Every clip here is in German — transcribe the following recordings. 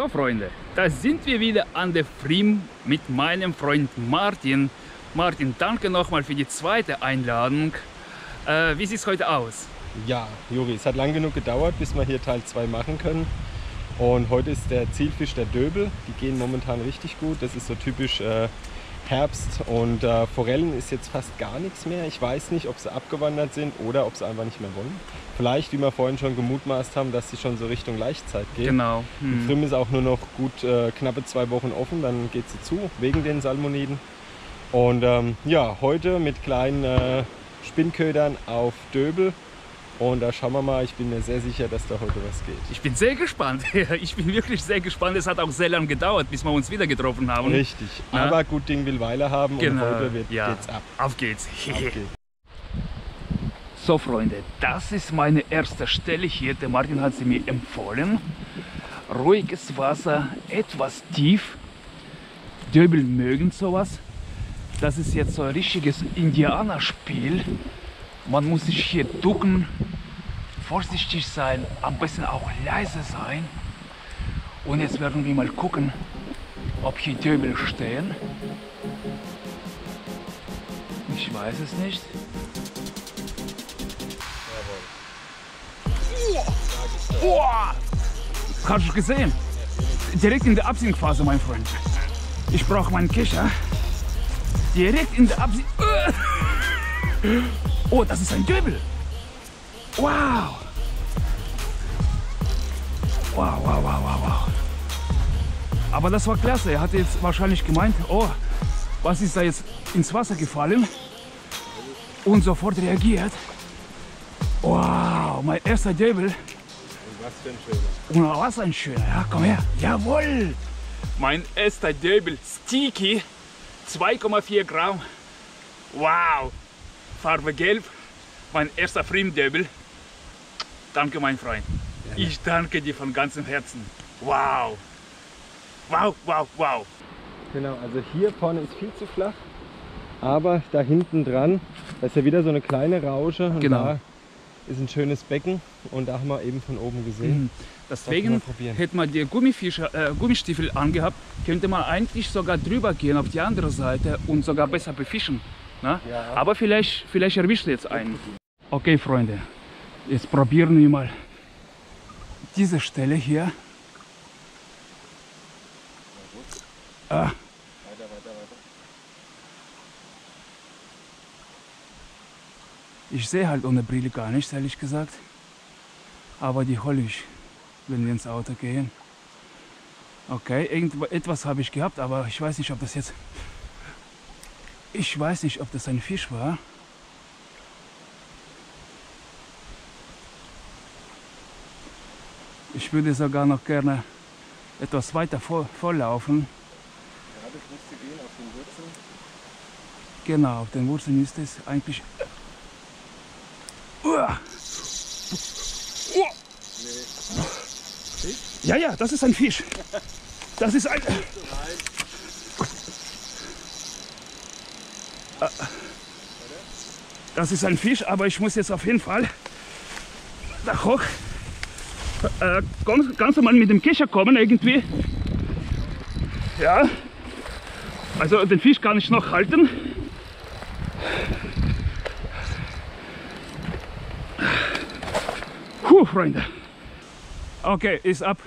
So Freunde, da sind wir wieder an der Frim mit meinem Freund Martin. Martin, danke nochmal für die zweite Einladung. Äh, wie sieht es heute aus? Ja, Juri, es hat lang genug gedauert, bis wir hier Teil 2 machen können. Und heute ist der Zielfisch der Döbel. Die gehen momentan richtig gut. Das ist so typisch äh, Herbst. Und äh, Forellen ist jetzt fast gar nichts mehr. Ich weiß nicht, ob sie abgewandert sind oder ob sie einfach nicht mehr wollen. Vielleicht, wie wir vorhin schon gemutmaßt haben, dass sie schon so Richtung Laichzeit gehen. Genau. Die Hm. Frim ist auch nur noch gut äh, knappe zwei Wochen offen, dann geht sie zu, wegen den Salmoniden. Und ähm, ja, heute mit kleinen äh, Spinnködern auf Döbel. Und da schauen wir mal, ich bin mir sehr sicher, dass da heute was geht. Ich bin sehr gespannt. Ich bin wirklich sehr gespannt. Es hat auch sehr lange gedauert, bis wir uns wieder getroffen haben. Richtig. Na? Aber gut Ding will Weile haben Genau. und heute wird, ja. geht's ab. Auf geht's. Auf geht's. So Freunde, das ist meine erste Stelle hier. Der Martin hat sie mir empfohlen. Ruhiges Wasser, etwas tief. Döbel mögen sowas. Das ist jetzt so ein richtiges Indianerspiel. Man muss sich hier ducken, vorsichtig sein, am besten auch leise sein. Und jetzt werden wir mal gucken, ob hier Döbel stehen. Ich weiß es nicht. Boah! Hast du gesehen? Direkt in der Absinkphase, mein Freund. Ich brauche meinen Kescher. Direkt in der Absink... Oh, das ist ein Döbel. Wow. Wow, wow, wow, wow, wow. Aber das war klasse. Er hat jetzt wahrscheinlich gemeint, oh, was ist da jetzt ins Wasser gefallen? Und sofort reagiert. Wow, mein erster Döbel. Was für ein schöner. Und was ein schöner, ja, komm her. Jawohl. Mein erster Döbel, Sticky, 2,4 Gramm. Wow. Farbe gelb, mein erster Fremddöbel. Danke, mein Freund. Ich danke dir von ganzem Herzen. Wow. Wow, wow, wow. Genau, also hier vorne ist viel zu flach. Aber da hinten dran, da ist ja wieder so eine kleine Rausche. Und Genau. da ist ein schönes Becken. Und da haben wir eben von oben gesehen. Mhm. Deswegen probieren. hätte man die äh, Gummistiefel angehabt, könnte man eigentlich sogar drüber gehen auf die andere Seite und sogar besser befischen. Ne? Ja. Aber vielleicht, vielleicht erwischt jetzt einen. Okay, Freunde, jetzt probieren wir mal diese Stelle hier. Ah. Ich sehe halt ohne Brille gar nichts, ehrlich gesagt. Aber die hole ich, wenn wir ins Auto gehen. Okay, irgendetwas habe ich gehabt, aber ich weiß nicht, ob das jetzt. Ich weiß nicht, ob das ein Fisch war. Ich würde sogar noch gerne etwas weiter vor, vorlaufen. Das müsste gehen auf den Wurzeln. Genau, auf den Wurzeln ist es eigentlich. Uah. Uah. Ja, ja, das ist ein Fisch. Das ist ein. Das ist ein Fisch, aber ich muss jetzt auf jeden Fall da hoch. Äh, ganz, ganz normal mit dem Kescher kommen irgendwie. Ja. Also den Fisch kann ich noch halten. Puh, Freunde. Okay, ist ab.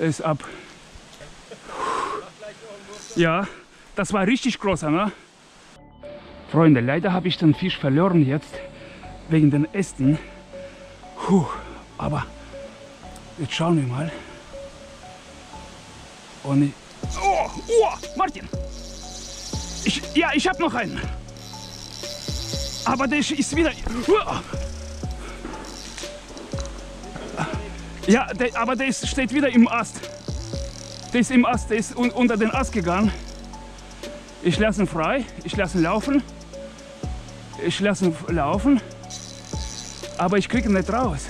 Ist ab. Ja, das war richtig großer, ne? Freunde, leider habe ich den Fisch verloren jetzt wegen den Ästen. Puh, aber jetzt schauen wir mal. Und ich, oh, oh, Martin! Ich, ja, ich habe noch einen. Aber der ist wieder. Ja, der, aber der ist, steht wieder im Ast. Der ist im Ast, der ist un, unter den Ast gegangen. Ich lasse ihn frei, ich lasse ihn laufen. Ich lasse ihn laufen. Aber ich kriege ihn nicht raus.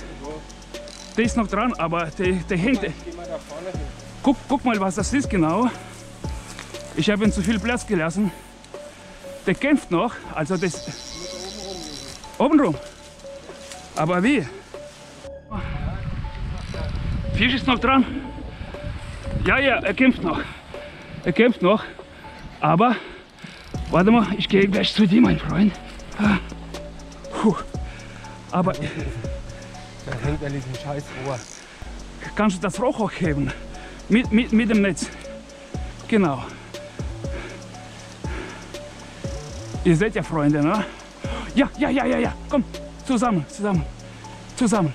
Der ist noch dran, aber der, der hängt. Guck, guck mal, was das ist genau. Ich habe ihm zu viel Platz gelassen. Der kämpft noch, also das. Oben rum. Aber wie? Fisch ist noch dran. Ja, ja, er kämpft noch. Er kämpft noch. Aber, warte mal, ich gehe gleich zu dir, mein Freund. Ah. Puh. Aber Da hängt an diesem scheiß Rohr. kannst du das Rohr hochheben? Mit, mit, mit dem Netz. Genau. Ihr seid ja Freunde, ne? Ja, ja, ja, ja, ja. Komm, zusammen, zusammen, zusammen.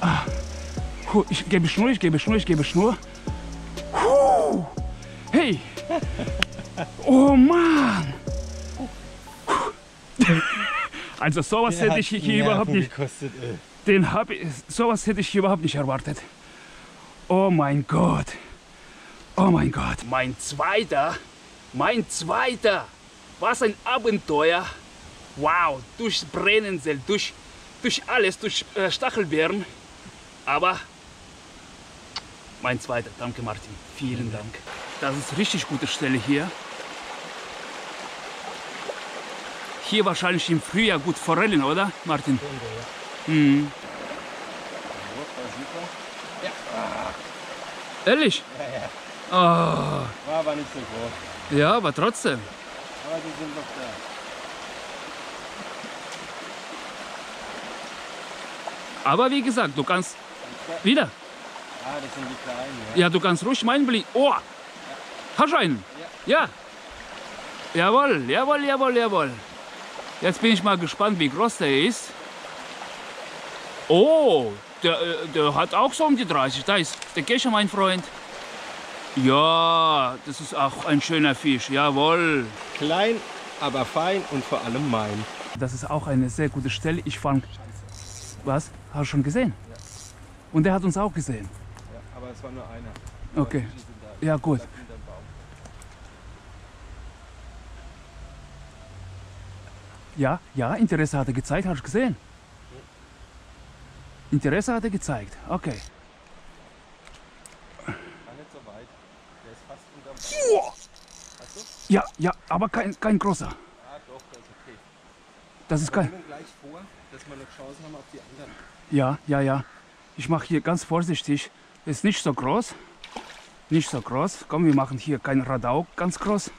Ah. Puh, Ich gebe Schnur, ich gebe Schnur, ich gebe Schnur. Puh. Hey. Oh Mann. Also sowas hätte ich hier überhaupt nicht. Gekostet. Den habe ich, sowas hätte ich überhaupt nicht erwartet. Oh mein Gott. Oh mein Gott. Mein zweiter, mein zweiter. Was ein Abenteuer. Wow, durch Brennensel, durch, durch alles, durch äh, Stachelbeeren. Aber mein zweiter. Danke Martin. Vielen Dank. Das ist richtig gute Stelle hier. Hier wahrscheinlich im Frühjahr gut Forellen, oder Martin? Mhm. Ehrlich? Ja, ja. Oh, War aber nicht so groß. ja, aber trotzdem. Aber die sind noch da. Aber wie gesagt, du kannst wieder. Ah, das sind die kleinen, ja. Ja, du kannst ruhig meinen Blick. Oh, hast du einen? Ja. Jawohl, jawohl, jawohl, jawohl. Jetzt bin ich mal gespannt, wie groß der ist. Oh, der, äh, der hat auch so um die 30. Da ist der Kescher, mein Freund. Ja, das ist auch ein schöner Fisch. Jawohl. Klein, aber fein und vor allem mein. Das ist auch eine sehr gute Stelle. Ich fand. Was? Hast du schon gesehen? Und der hat uns auch gesehen. Ja, aber es war nur einer. Okay. Ja, gut. Ja, ja, Interesse hat er gezeigt, hast du gesehen? Interesse hat er gezeigt. Okay. Ja, ja, aber kein, kein großer. Ah, doch, das ist okay. Das ist Wir kein. gleich vor, dass wir noch Chancen haben auf die anderen. Ja, ja, ja. Ich mache hier ganz vorsichtig. Ist nicht so groß. Nicht so groß. Komm, wir machen hier kein Radau ganz groß.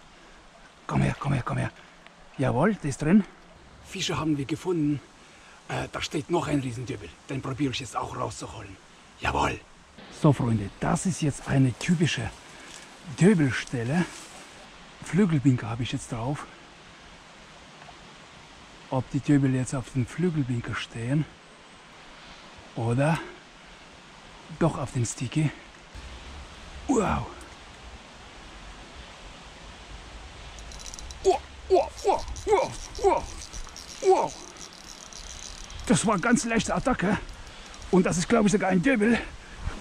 Komm her, komm her, komm her. Jawohl, der ist drin. Fische haben wir gefunden. Äh, da steht noch ein Riesendübel. Den probiere ich jetzt auch rauszuholen. Jawohl. So, Freunde, das ist jetzt eine typische Döbelstelle. Flügelbinker habe ich jetzt drauf. Ob die Döbel jetzt auf den Flügelbinker stehen oder doch auf den Sticky. Wow. Wow, wow, wow, wow, wow, wow. Das war eine ganz leichte Attacke. Und das ist, glaube ich, sogar ein Döbel.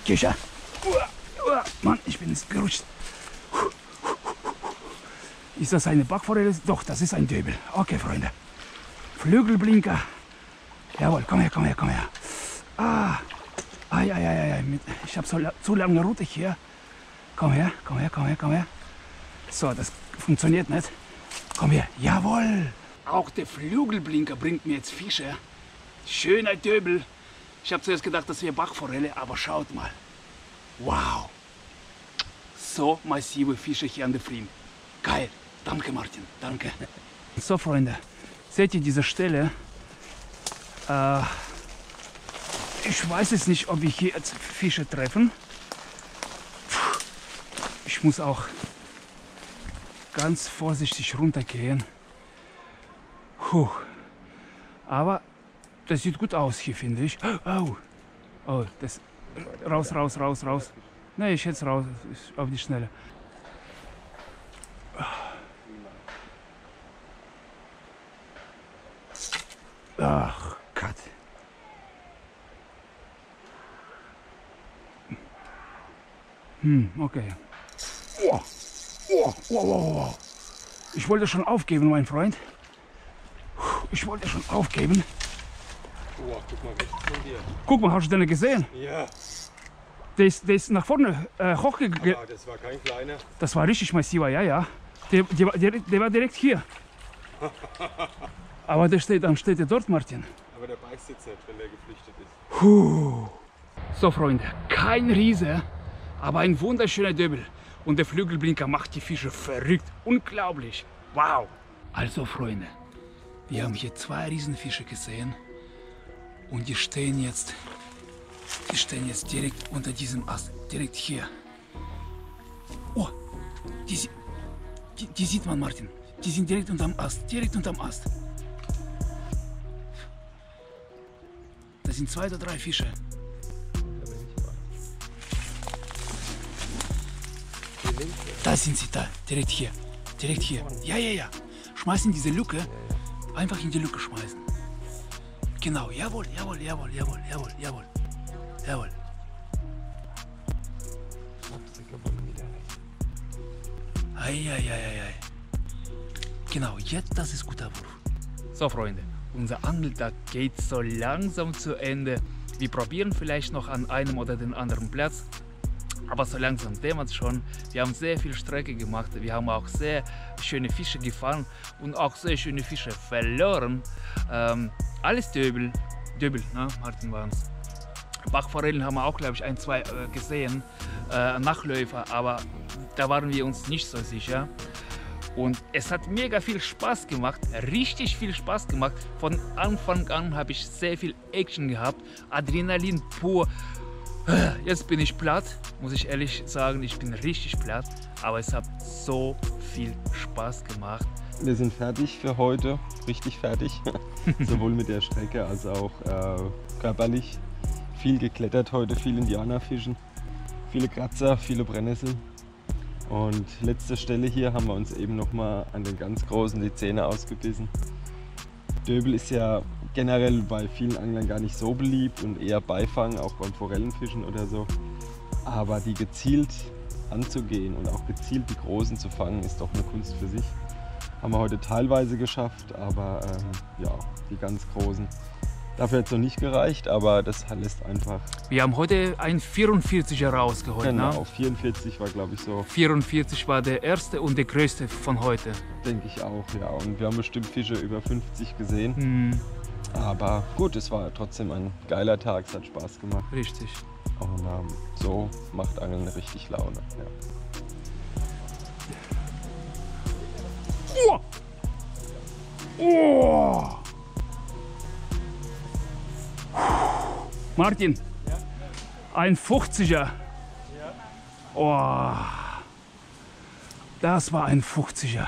Kischer. Mann, ich bin jetzt gerutscht. Ist das eine Backforelle? Doch, das ist ein Döbel. Okay, Freunde. Flügelblinker. Jawohl, komm her, komm her, komm her. Ah, ai, ai, ai, ai. Ich habe so zu lange Route hier. Komm her, komm her, komm her, komm her. So, das funktioniert nicht. Komm her, jawohl. Auch der Flügelblinker bringt mir jetzt Fische. Schöner Döbel. Ich habe zuerst gedacht, das wäre Bachforelle, aber schaut mal. Wow. So massive Fische hier an der Pfriem. Geil. Danke, Martin. Danke. So, Freunde. Seht ihr diese Stelle? Äh, ich weiß es nicht, ob wir hier jetzt Fische treffen. Puh. Ich muss auch ganz vorsichtig runtergehen. Puh. Aber das sieht gut aus hier, finde ich. Oh, oh, das raus, raus, raus, raus. Nee, ich jetzt raus auf die Schnelle. Ach, Gott. Hm, okay. Oh, oh, oh, oh, oh. Ich wollte schon aufgeben, mein Freund. Ich wollte schon aufgeben. Boah, guck mal, rechts von dir. Guck mal, hast du den gesehen? Ja, Der ist, der ist nach vorne äh, hochgegangen. das war kein kleiner. Das war richtig massiver, ja, ja. Der, der, war direkt- der war direkt hier. Aber der steht, dann steht er dort, Martin. Aber der beißt jetzt nicht, wenn der geflüchtet ist. Puh. So Freunde, kein Riese, aber ein wunderschöner Döbel. Und der Flügelblinker macht die Fische verrückt. Unglaublich. Wow. Also Freunde, wir haben hier zwei Riesenfische gesehen. Und die stehen jetzt, die stehen jetzt direkt unter diesem Ast. Direkt hier. Oh, die, die, die sieht man, Martin. Die sind direkt unterm Ast. Direkt unterm Ast. Das sind zwei oder drei Fische. Da sind sie, da, direkt hier. Direkt hier. Ja, ja, ja. Schmeißen diese Lücke. Einfach in die Lücke schmeißen. Genau, jawohl, jawohl, jawohl, jawohl, jawohl, jawohl. Jawohl. Eieieiei. Genau, jetzt das ist guter Wurf. So Freunde, unser Angeltag geht so langsam zu Ende. Wir probieren vielleicht noch an einem oder den anderen Platz. Aber so langsam dämmert es schon. Wir haben sehr viel Strecke gemacht. Wir haben auch sehr schöne Fische gefangen und auch sehr schöne Fische verloren. Ähm, alles Döbel. Döbel, ne? Martin waren es. Bachforellen haben wir auch, glaube ich, ein, zwei äh, gesehen. Äh, Nachläufer, aber da waren wir uns nicht so sicher. Und es hat mega viel Spaß gemacht, richtig viel Spaß gemacht. Von Anfang an habe ich sehr viel Action gehabt, Adrenalin pur. Jetzt bin ich platt, muss ich ehrlich sagen, ich bin richtig platt, aber es hat so viel Spaß gemacht. Wir sind fertig für heute, richtig fertig. Sowohl mit der Strecke als auch äh, körperlich. Viel geklettert heute, viel Indianerfischen, viele Kratzer, viele Brennnesseln. Und letzte Stelle hier haben wir uns eben nochmal an den ganz großen die Zähne ausgebissen. Döbel ist ja generell bei vielen Anglern gar nicht so beliebt und eher Beifang, auch beim Forellenfischen oder so. Aber die gezielt anzugehen und auch gezielt die Großen zu fangen, ist doch eine Kunst für sich. Haben wir heute teilweise geschafft, aber ähm, ja, die ganz Großen. Dafür hat es noch nicht gereicht, aber das lässt einfach. Wir haben heute ein 44er rausgeholt. Genau, Ne? 44 war glaube ich so, 44 war der erste und der größte von heute. denke ich auch, ja. Und wir haben bestimmt Fische über 50 gesehen. Hm, Aber gut, es war trotzdem ein geiler Tag, es hat Spaß gemacht. richtig. Und ähm, so macht Angeln richtig Laune. Ja. Oh! Oh! Martin, ein 50er. Oh, das war ein 50er.